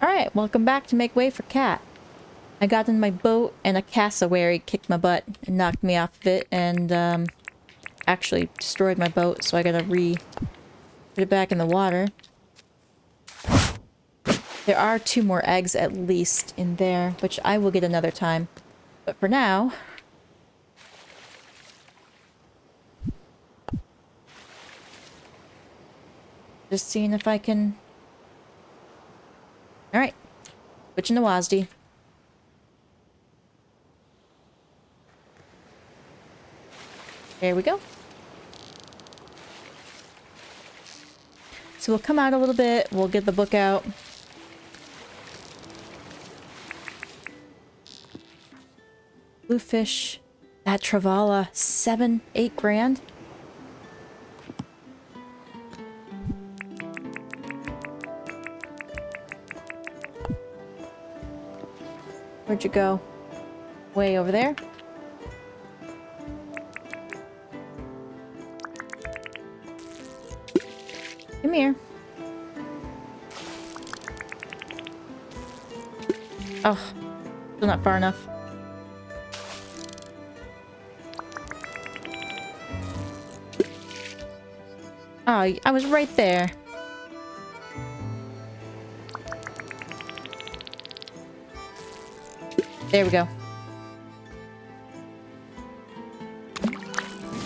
Alright, welcome back to Make Way for Cat. I got in my boat and a cassowary kicked my butt and knocked me off of it and um, actually destroyed my boat, so I gotta re put it back in the water. There are two more eggs at least in there, which I will get another time. But for now... Just seeing if I can... Alright. Switching to WASD. There we go. So we'll come out a little bit, we'll get the book out. Bluefish at Trevally, seven, eight grand. Where'd you go? Way over there? Come here. Oh, still not far enough. Oh, I was right there. There we go.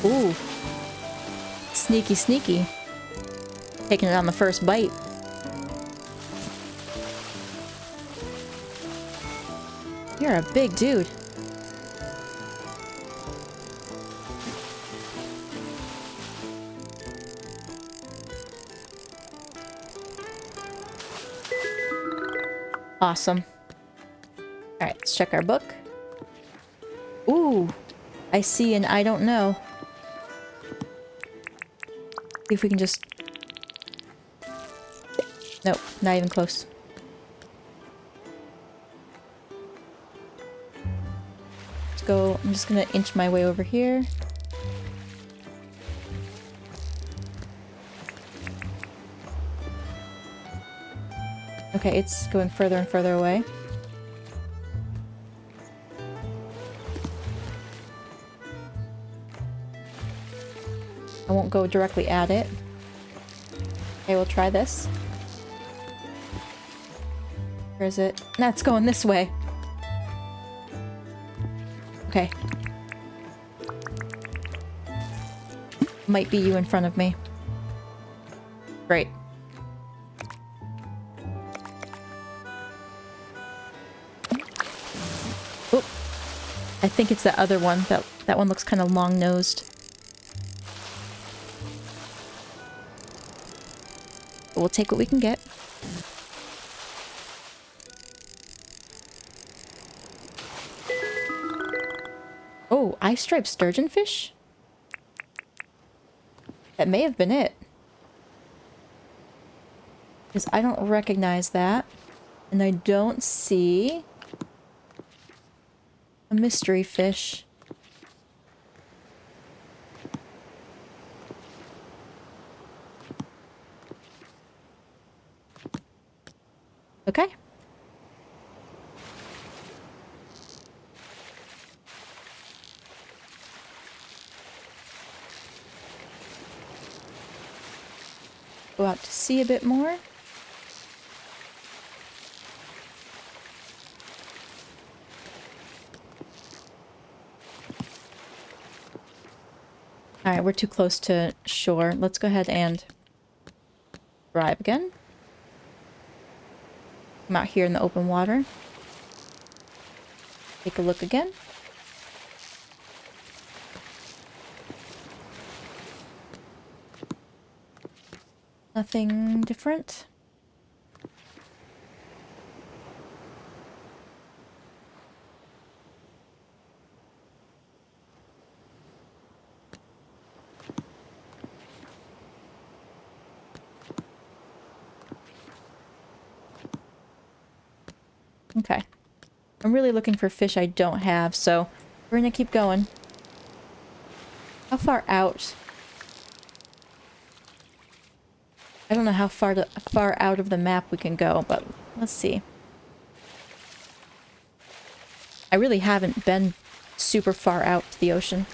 Ooh. Sneaky, sneaky. Taking it on the first bite. You're a big dude. Awesome. Alright, let's check our book. Ooh, I see and I don't know. See if we can just... Nope, not even close. Let's go, I'm just gonna inch my way over here. Okay, it's going further and further away. I won't go directly at it. Okay, we'll try this. Where is it? That's going this way. Okay. Might be you in front of me. Great. Oop. I think it's that other one. That, that one looks kind of long-nosed. We'll take what we can get. Oh, eye-striped sturgeon fish? That may have been it. Because I don't recognize that. And I don't see a mystery fish. Okay. Go out to sea a bit more. Alright, we're too close to shore. Let's go ahead and drive again. I'm out here in the open water. Take a look again. Nothing different. Okay. I'm really looking for fish I don't have, so we're gonna keep going. How far out? I don't know how far to, far out of the map we can go, but let's see. I really haven't been super far out to the ocean.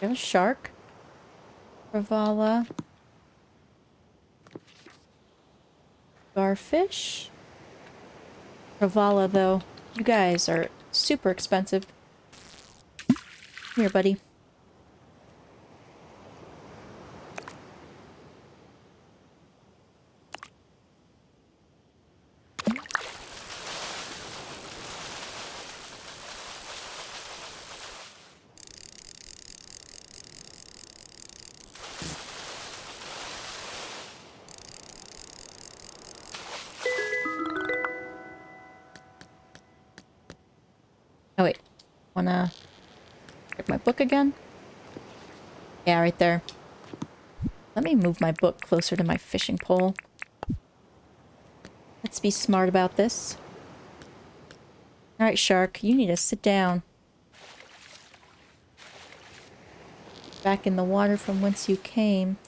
There's shark. Ravala. Garfish. Ravala, though. You guys are super expensive. Come here, buddy. Oh wait, wanna check my again? Yeah, right there. Let me move my book closer to my fishing pole. Let's be smart about this. Alright, shark, you need to sit down. Back in the water from whence you came.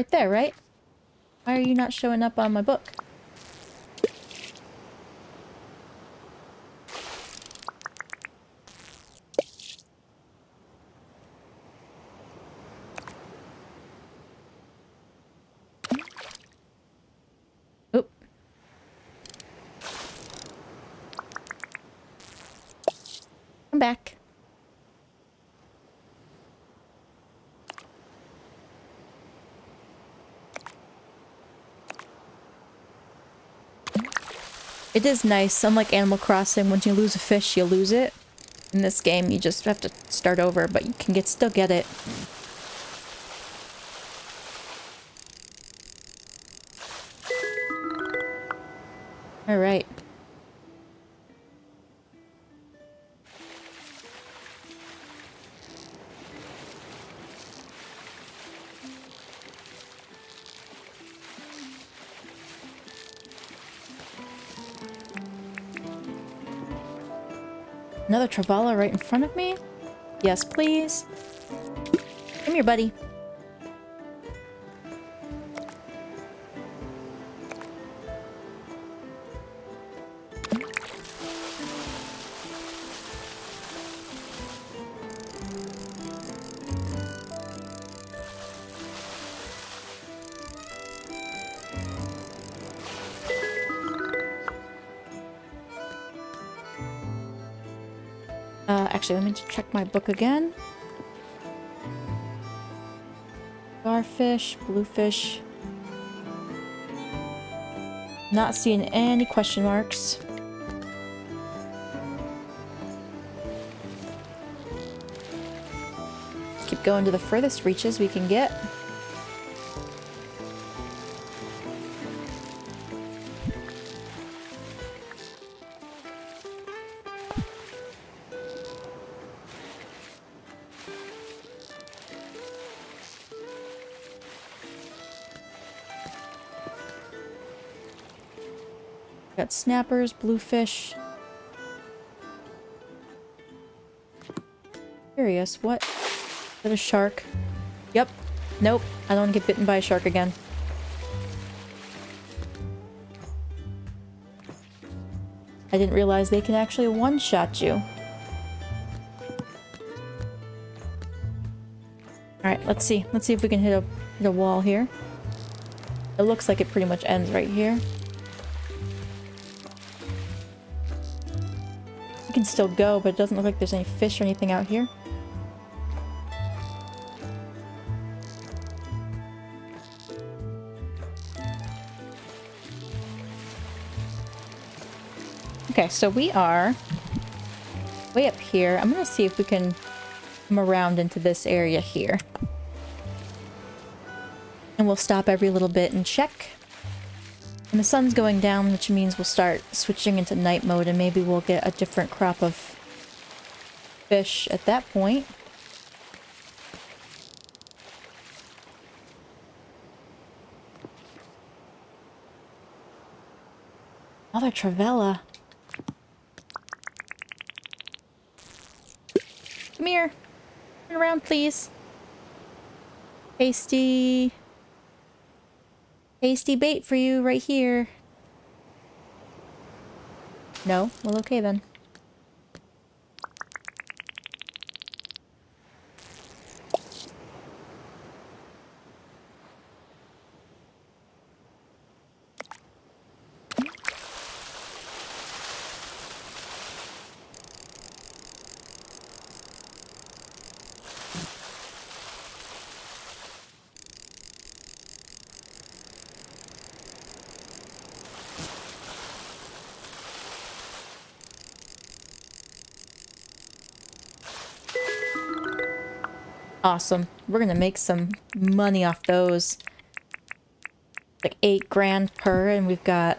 Right there, right? Why are you not showing up on my book? Oop. Come back. It is nice, unlike Animal Crossing, once you lose a fish, you lose it. In this game, you just have to start over, but you can get still get it. Alright. Trevally right in front of me? Yes, please. Come here, buddy. Actually, let me check my book again. Starfish, bluefish. Not seeing any question marks. Keep going to the furthest reaches we can get. Snappers, bluefish. Curious, what? Is that a shark? Yep. Nope. I don't want to get bitten by a shark again. I didn't realize they can actually one-shot you. Alright, let's see. Let's see if we can hit a, hit a wall here. It looks like it pretty much ends right here. Can still go, but it doesn't look like there's any fish or anything out here. Okay, so we are way up here. I'm gonna see if we can come around into this area here. And we'll stop every little bit and check. And the sun's going down, which means we'll start switching into night mode and maybe we'll get a different crop of fish at that point. Another Trevally. Come here. Turn around, please. Tasty. Tasty bait for you right here. No? Well, okay then. Awesome. We're gonna make some money off those. Like eight grand per, and we've got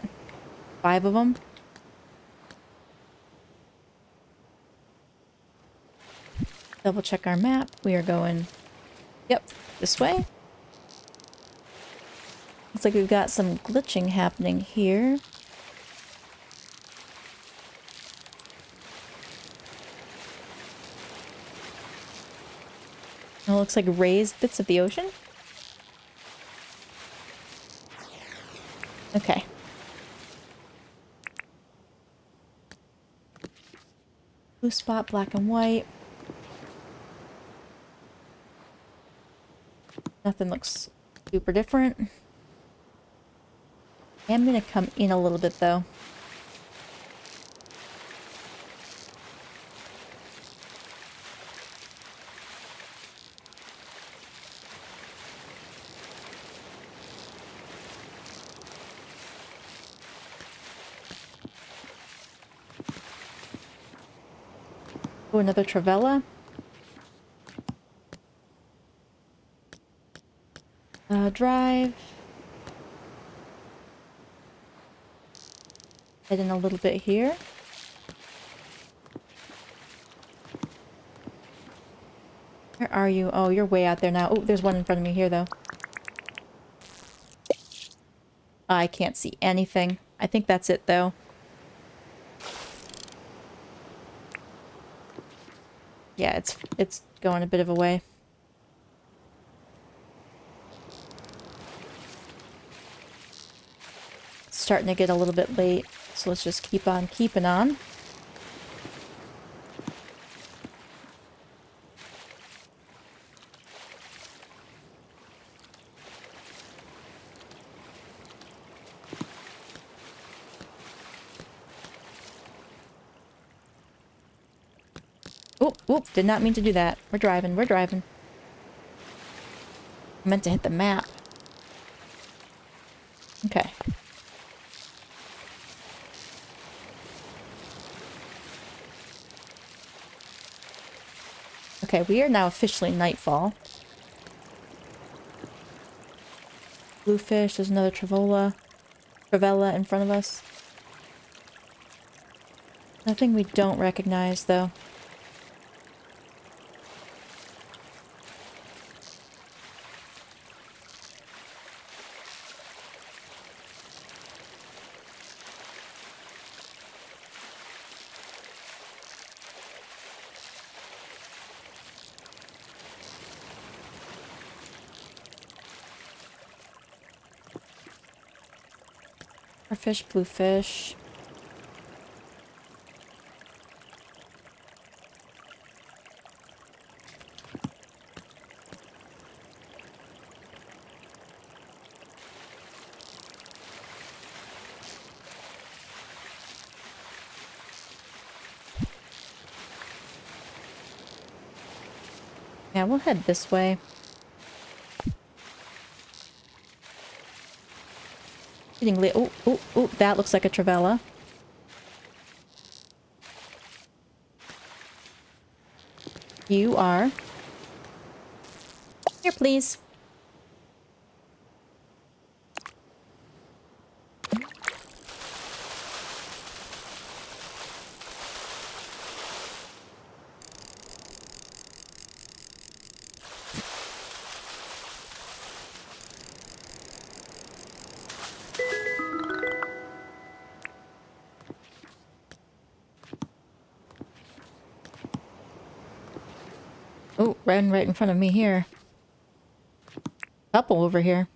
five of them. Double check our map. We are going, yep, this way. Looks like we've got some glitching happening here. Looks like raised bits of the ocean. Okay. Blue spot, black and white. Nothing looks super different. I'm gonna come in a little bit though. Oh, another Trevally. Uh, drive. Head in a little bit here. Where are you? Oh, you're way out there now. Oh, there's one in front of me here, though. I can't see anything. I think that's it, though. Yeah, it's going a bit of a way. It's starting to get a little bit late, so let's just keep on keeping on. Did not mean to do that. We're driving, we're driving. I meant to hit the map. Okay. Okay, we are now officially nightfall. Bluefish, there's another Trevally. Trevally in front of us. Nothing we don't recognize, though. Fish, blue fish. Yeah, we'll head this way. Getting lit. Oh, oh, oh, that looks like a Trevally. You are. Here, please. Right, right in front of me here. Couple over here.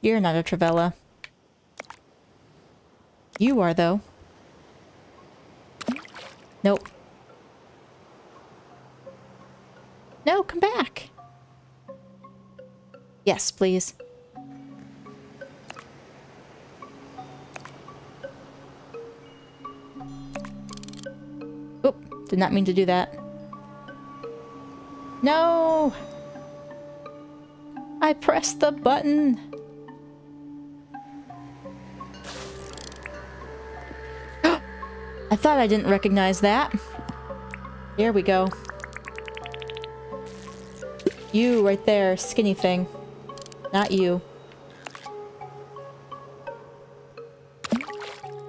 You're not a Trevally. You are, though. Nope. No, come back. Yes, please. Did not mean to do that. No! I pressed the button! I thought I didn't recognize that. Here we go. You right there, skinny thing. Not you.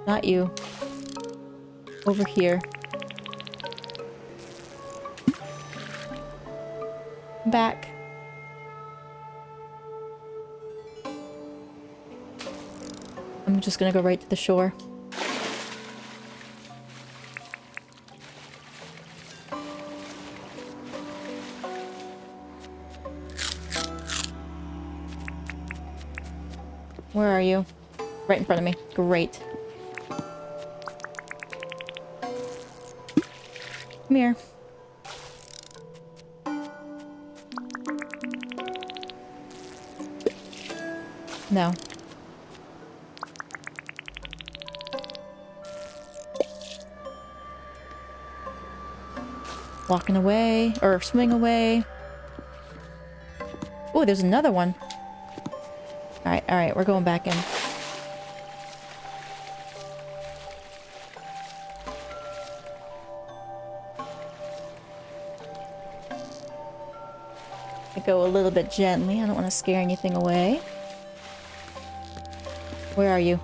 Not you. Over here. Back. I'm just gonna go right to the shore. Where are you? Right in front of me. Great. Come here. No. Walking away, or swimming away. Oh, there's another one. Alright, alright, we're going back in. I go a little bit gently. I don't want to scare anything away. Where are you?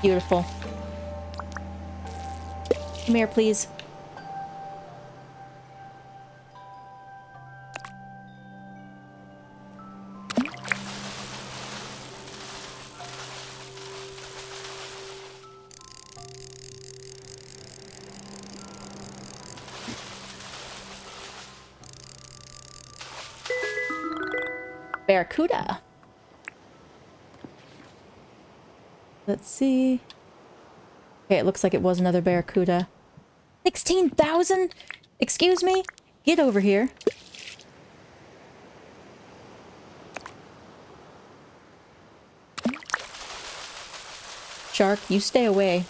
Beautiful. Come here, please. Barracuda. Let's see. Okay, it looks like it was another Barracuda. 16,000? Excuse me? Get over here. Shark, you stay away.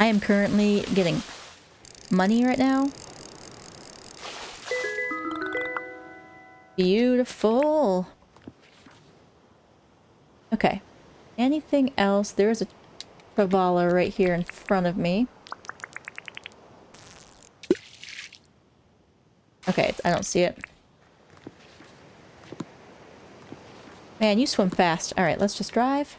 I am currently getting money right now. Beautiful. Okay. Anything else? There is a Trevally right here in front of me. Okay, I don't see it. Man, you swim fast. Alright, let's just drive.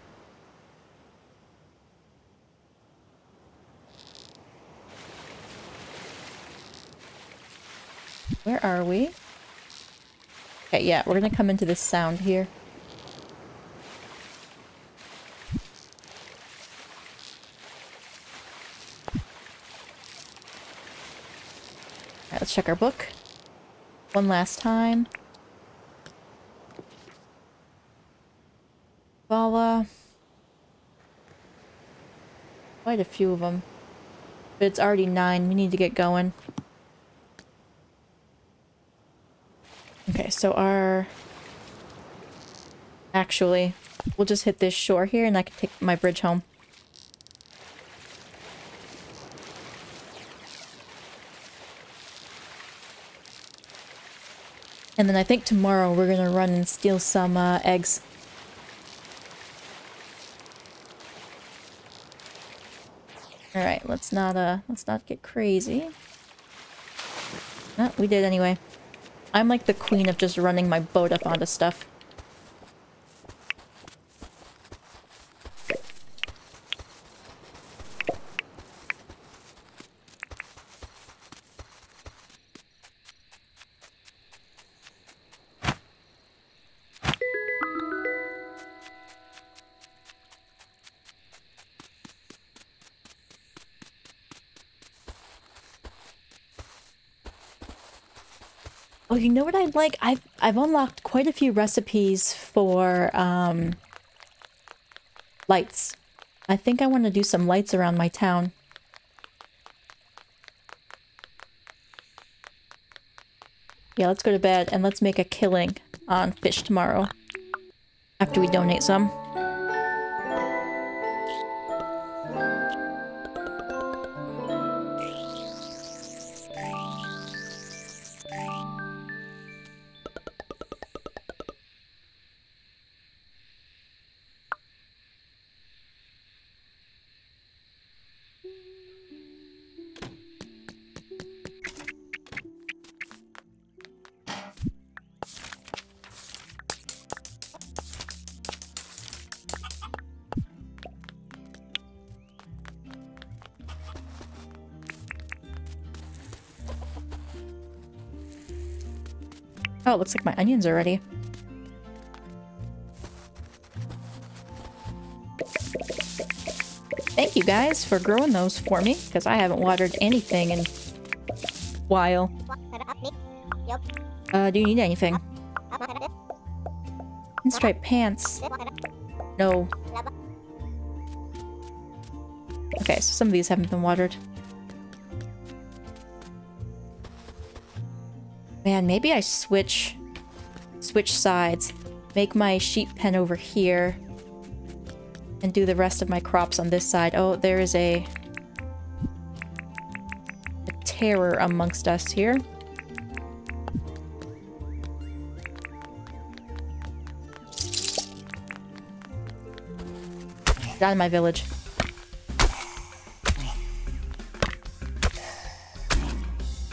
Where are we? Okay, yeah, we're gonna come into this sound here. Alright, let's check our book. One last time. Vala. Quite a few of them. But it's already nine. We need to get going. Okay, so our... Actually, we'll just hit this shore here and I can take my bridge home. And then I think tomorrow we're gonna run and steal some uh, eggs. Alright, let's not uh let's not get crazy. No, we did anyway. I'm like the queen of just running my boat up onto stuff. You know what I'd like? I've I've unlocked quite a few recipes for um lights. I think I want to do some lights around my town. Yeah, let's go to bed and let's make a killing on fish tomorrow. After we donate some. Oh, it looks like my onions are ready. Thank you guys for growing those for me, because I haven't watered anything in a while. Uh, do you need anything? Pinstripe pants. No. Okay, so some of these haven't been watered. Man, maybe I switch switch sides. Make my sheep pen over here. And do the rest of my crops on this side. Oh, there is a, a terror amongst us here. Get out of my village.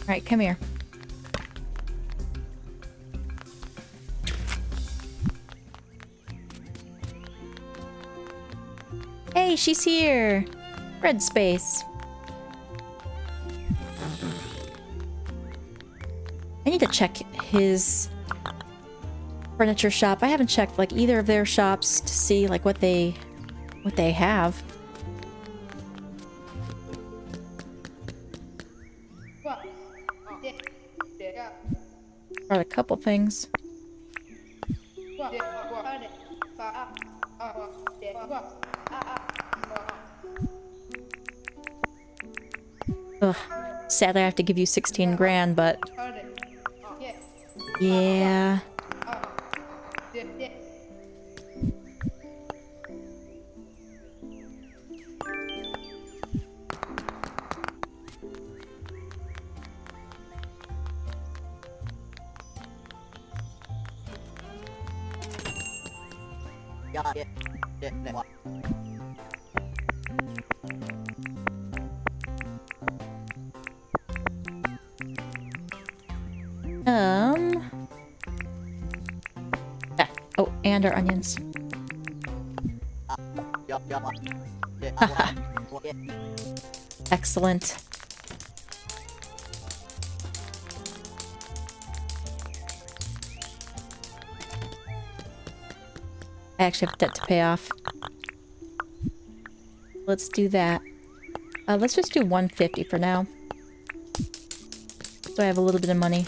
Alright, come here. Hey, she's here! Red space. I need to check his furniture shop. I haven't checked like either of their shops to see like what they what they have. Got a couple things. Ugh. Sadly, I have to give you 16 grand, but... Yeah... and our onions. Excellent. I actually have debt to pay off. Let's do that. Uh, let's just do 150 for now. So I have a little bit of money.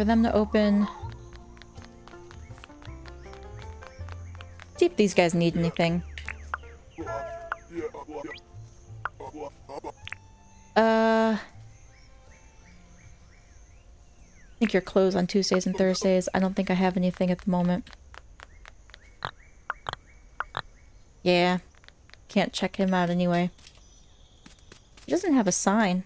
For them to open. See if these guys need anything. Uh... I think you're closed on Tuesdays and Thursdays. I don't think I have anything at the moment. Yeah. Can't check him out anyway. He doesn't have a sign.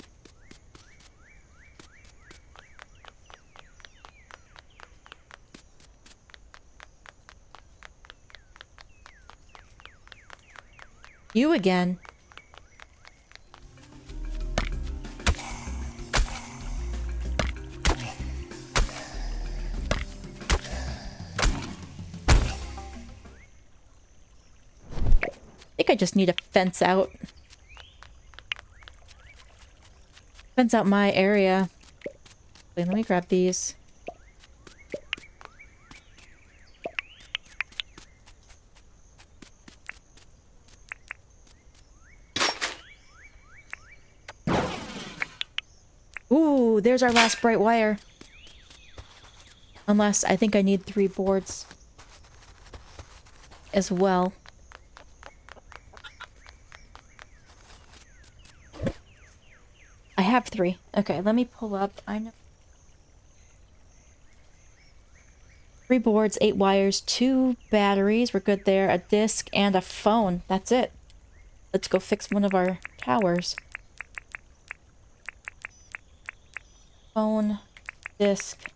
Again. I think I just need a fence out. Fence out my area. Wait, let me grab these. Ooh, there's our last bright wire. Unless, I think I need three boards as well. I have three. Okay, let me pull up. I know. Three boards, eight wires, two batteries. We're good there. A disc and a phone. That's it. Let's go fix one of our towers. Phone, disc,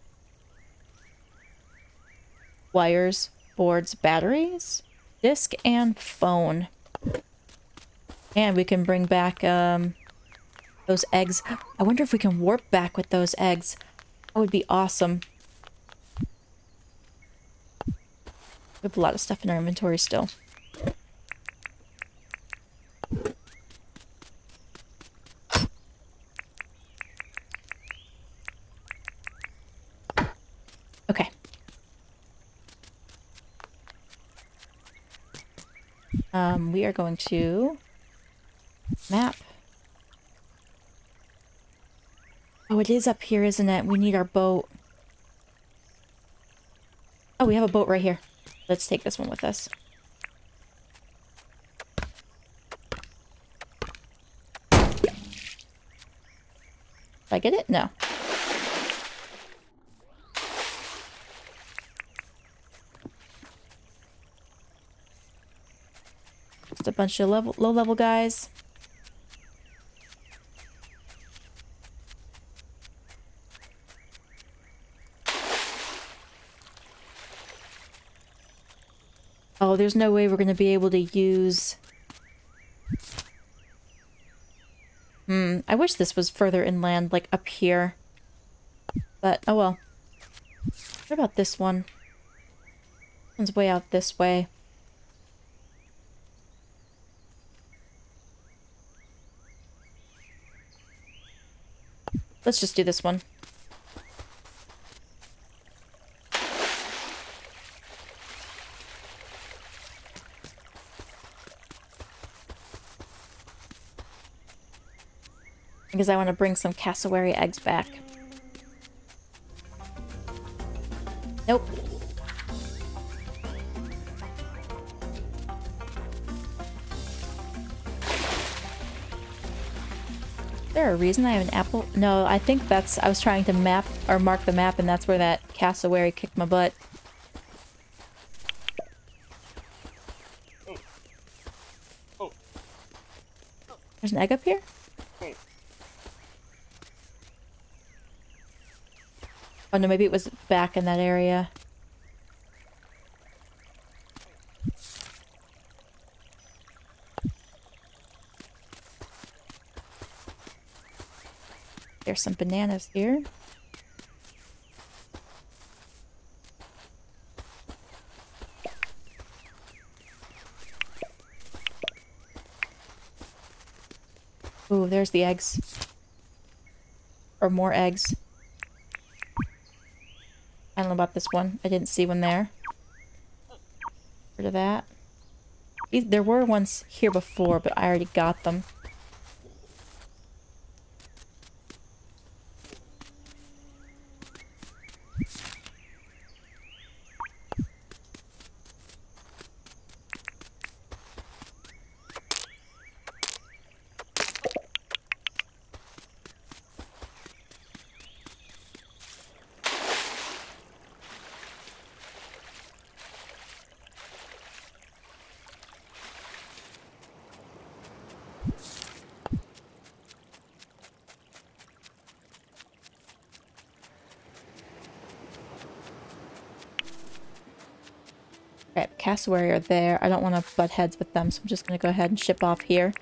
wires, boards, batteries, disc, and phone. And we can bring back um, those eggs. I wonder if we can warp back with those eggs. That would be awesome. We have a lot of stuff in our inventory still. Okay. Um, we are going to map. Oh, it is up here, isn't it? We need our boat. Oh, we have a boat right here. Let's take this one with us. Did I get it? No. Bunch of level, low-level guys. Oh, there's no way we're going to be able to use... Hmm, I wish this was further inland, like up here. But, oh well. What about this one? This one's way out this way. Let's just do this one. Because I want to bring some cassowary eggs back. Nope. There a reason I have an apple? No, I think that's... I was trying to map or mark the map and that's where that cassowary kicked my butt. There's an egg up here? Oh no, maybe it was back in that area. Some bananas here. Ooh, there's the eggs. Or more eggs. I don't know about this one. I didn't see one there. Rid of that. There were ones here before, but I already got them. Cassowary are there. I don't want to butt heads with them, so I'm just going to go ahead and ship off here.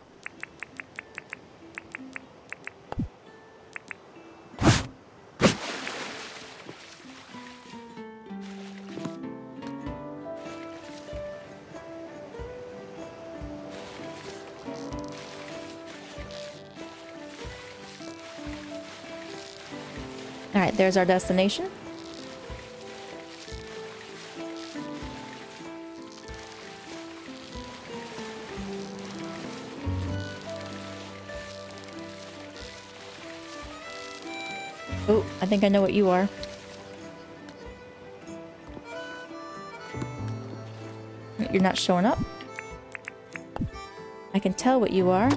Alright, there's our destination. Oh, I think I know what you are. You're not showing up. I can tell what you are.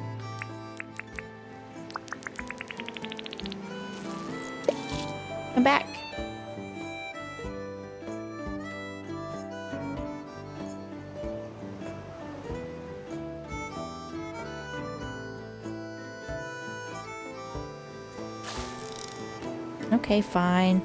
Okay, fine.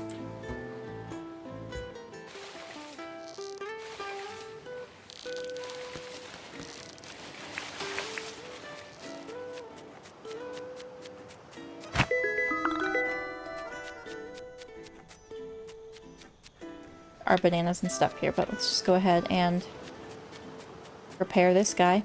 Our bananas and stuff here, but let's just go ahead and prepare this guy.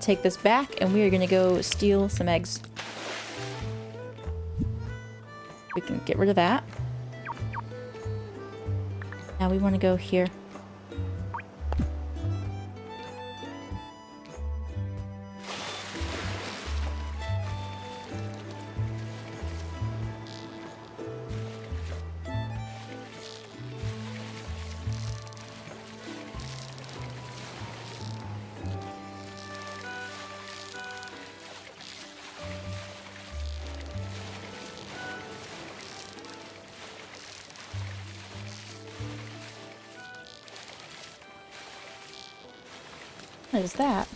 Take this back and we are gonna go steal some eggs. We can get rid of that. Now we want to go here. Is that?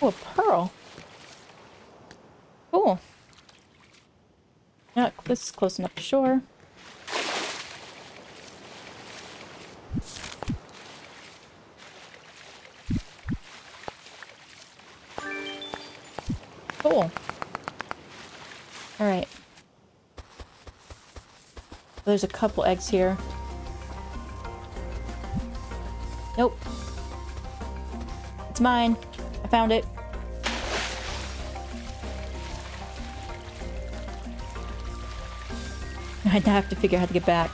Oh, a pearl. Cool. Yeah, this is close enough to shore. There's a couple eggs here. Nope. It's mine. I found it. I'd have to figure out how to get back.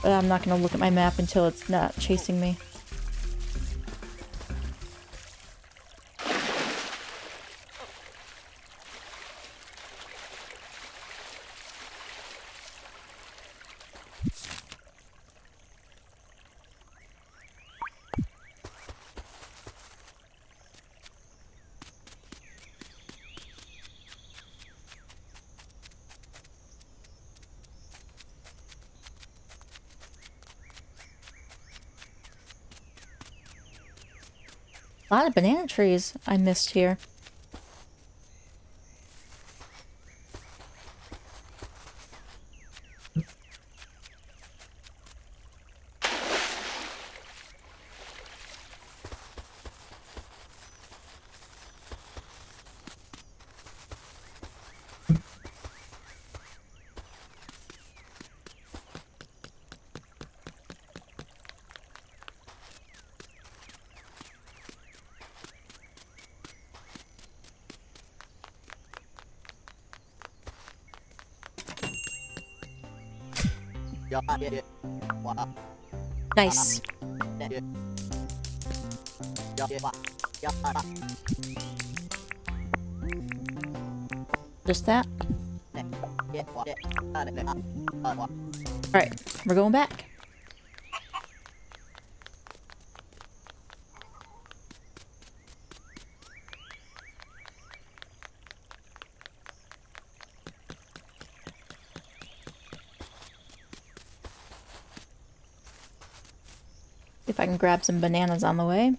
But I'm not going to look at my map until it's not chasing me. A lot of banana trees I missed here. Nice. Just that? Alright, we're going back. I can grab some bananas on the way.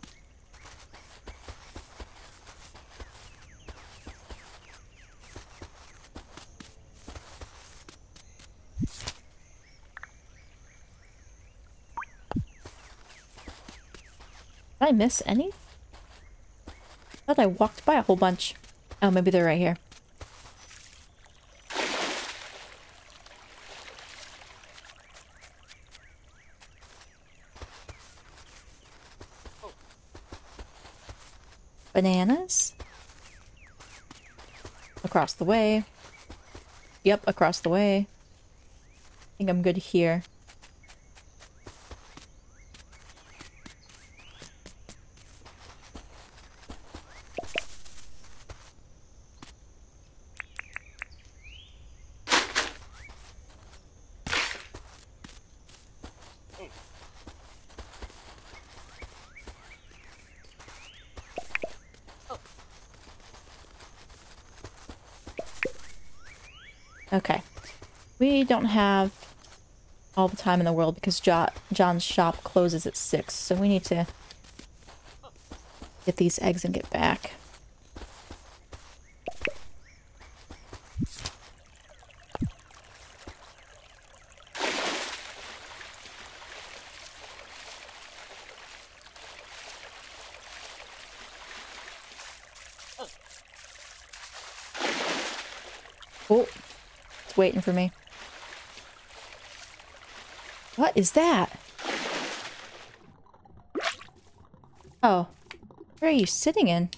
Did I miss any? I thought I walked by a whole bunch. Oh, maybe they're right here. bananas. Across the way. Yep, across the way. I think I'm good here. Okay. We don't have all the time in the world because jo John's shop closes at 6, so we need to get these eggs and get back. Oh, it's waiting for me. What is that? Oh. Where are you sitting in?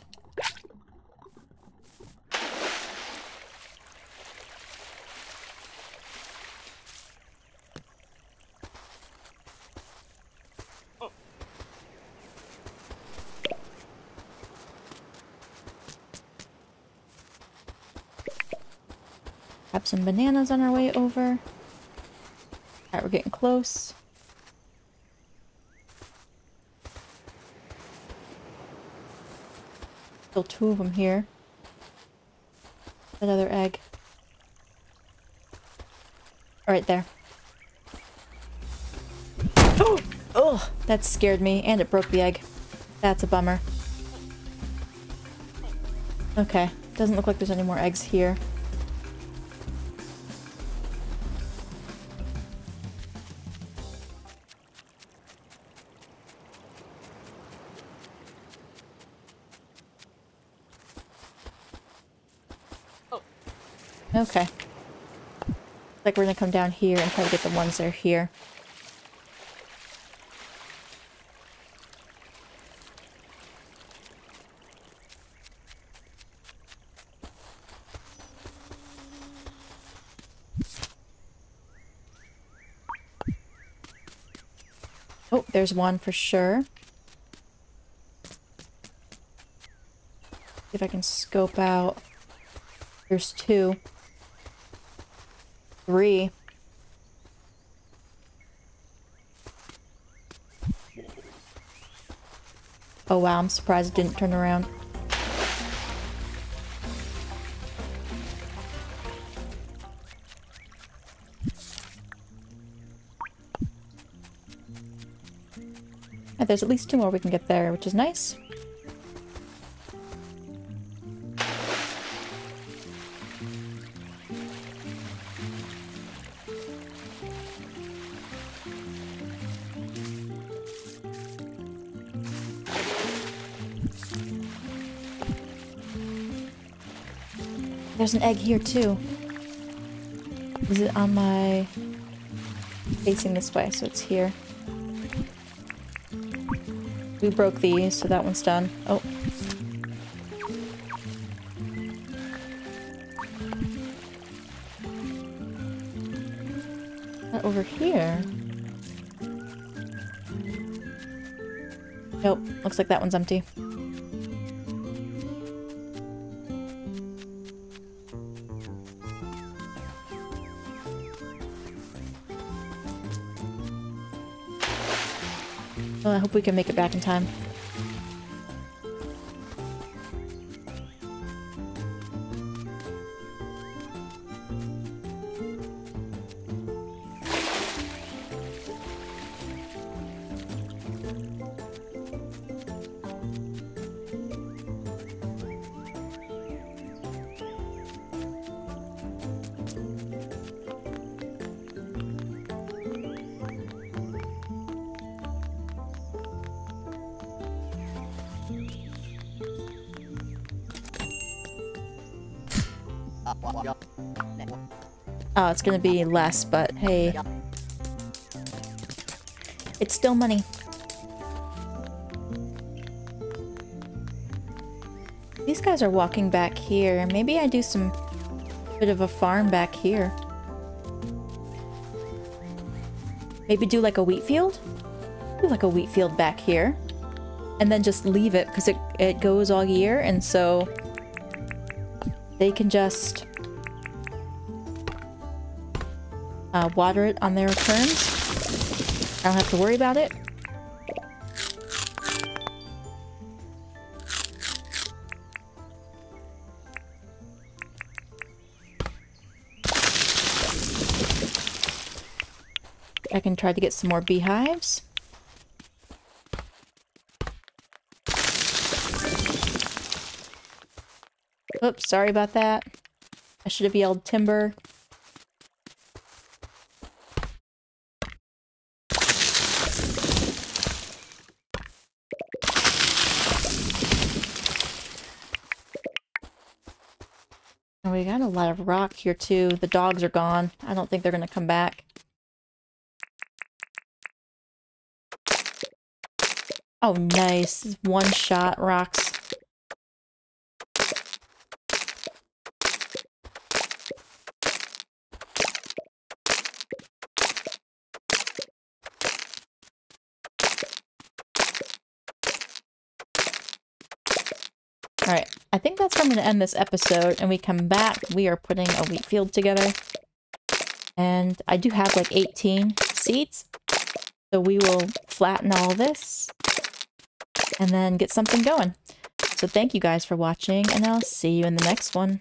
Have some bananas on our way over. Alright, we're getting close. Still two of them here. Another egg. Right there. Oh! Oh! That scared me, and it broke the egg. That's a bummer. Okay. Doesn't look like there's any more eggs here. We're gonna come down here and try to get the ones that are here. Oh, there's one for sure. See if I can scope out. There's two. Three. Oh wow, I'm surprised it didn't turn around. There's at least two more we can get there, which is nice. There's an egg here too. Is it on my... facing this way, so it's here. We broke these, so that one's done. Oh. Not over here. Nope, looks like that one's empty. We can make it back in time. It's gonna be less, but hey. It's still money. These guys are walking back here. Maybe I do some bit of a farm back here. Maybe do like a wheat field? Do like a wheat field back here. And then just leave it because it, it goes all year and so they can just uh, water it on their terms. I don't have to worry about it. I can try to get some more beehives. Oops, sorry about that. I should have yelled timber. Lot of rock here too. The dogs are gone. I don't think they're going to come back. Oh, nice. One shot rocks. Alright, I think that's where I'm going to end this episode. And we come back, we are putting a wheat field together. And I do have like 18 seeds. So we will flatten all this and then get something going. So thank you guys for watching, and I'll see you in the next one.